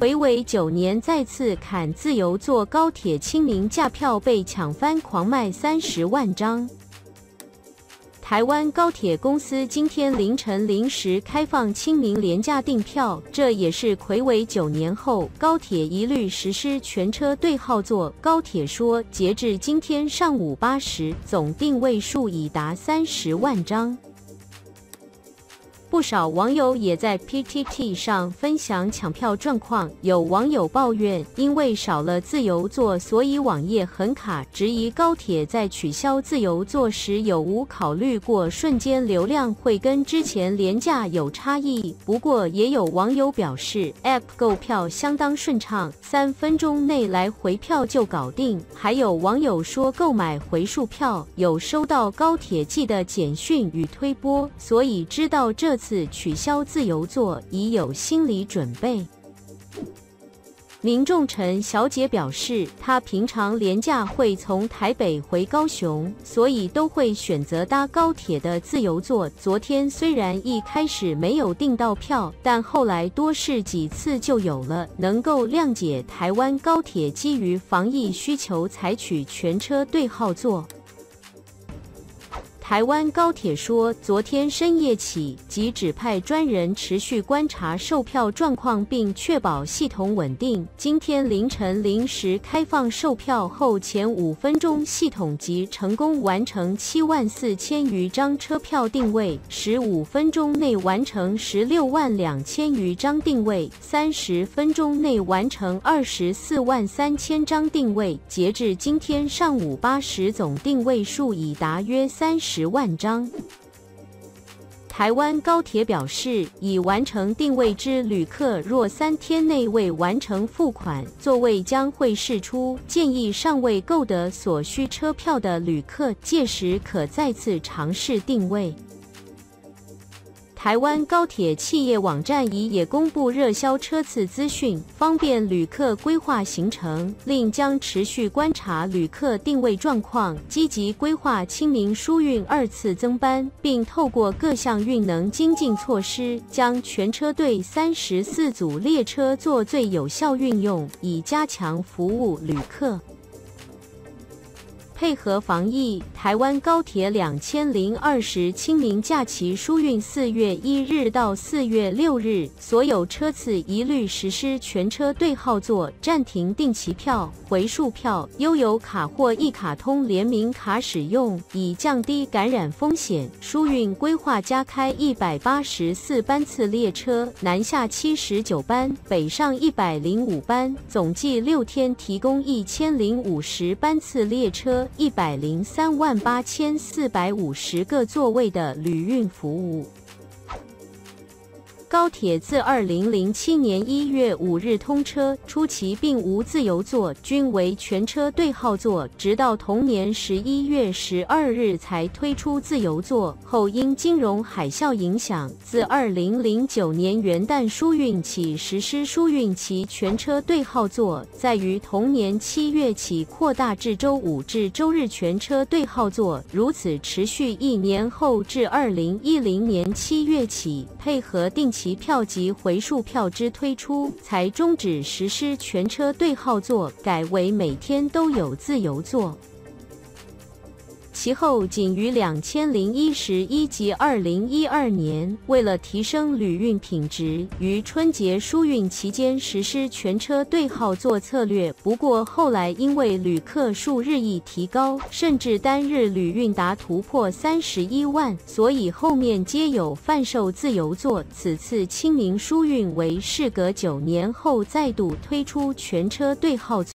回违九年再次砍自由坐高铁清明价票被抢翻，狂卖三十万张。台湾高铁公司今天凌晨零时开放清明廉价订票，这也是魁违九年后高铁一律实施全车对号座。高铁说，截至今天上午八时，总定位数已达三十万张。不少网友也在 PTT 上分享抢票状况，有网友抱怨，因为少了自由座，所以网页很卡，质疑高铁在取消自由座时有无考虑过瞬间流量会跟之前廉价有差异。不过，也有网友表示，App 购票相当顺畅，三分钟内来回票就搞定。还有网友说，购买回数票有收到高铁寄的简讯与推播，所以知道这。次取消自由座已有心理准备。民众陈小姐表示，她平常廉价会从台北回高雄，所以都会选择搭高铁的自由座。昨天虽然一开始没有订到票，但后来多试几次就有了，能够谅解台湾高铁基于防疫需求采取全车对号座。台湾高铁说，昨天深夜起即指派专人持续观察售票状况，并确保系统稳定。今天凌晨零时开放售票后，前五分钟系统即成功完成七万四千余张车票定位，十五分钟内完成十六万两千余张定位，三十分钟内完成二十四万三千张定位。截至今天上午八时，总定位数已达约三十。十万张。台湾高铁表示，已完成定位之旅客，若三天内未完成付款，座位将会释出。建议尚未购得所需车票的旅客，届时可再次尝试定位。台湾高铁企业网站已也公布热销车次资讯，方便旅客规划行程。另将持续观察旅客定位状况，积极规划清明疏运二次增班，并透过各项运能精进措施，将全车队三十四组列车做最有效运用，以加强服务旅客。配合防疫，台湾高铁两千零二十清明假期疏运四月一日到四月六日，所有车次一律实施全车对号座，暂停定期票、回数票、悠游卡或一卡通联名卡使用，以降低感染风险。疏运规划加开一百八十四班次列车，南下七十九班，北上一百零五班，总计六天提供一千零五十班次列车。一百零三万八千四百五十个座位的旅运服务。高铁自二零零七年一月五日通车初期，并无自由座，均为全车对号座，直到同年十一月十二日才推出自由座。后因金融海啸影响，自二零零九年元旦疏运起实施疏运期全车对号座，在于同年七月起扩大至周五至周日全车对号座，如此持续一年后，至二零一零年七月起配合定期。其票及回数票之推出，才终止实施全车对号座，改为每天都有自由座。其后，仅于两千零一十一及二零一二年，为了提升旅运品质，于春节疏运期间实施全车对号座策略。不过后来因为旅客数日益提高，甚至单日旅运达突破三十一万，所以后面皆有贩售自由座。此次清明疏运为事隔九年后再度推出全车对号。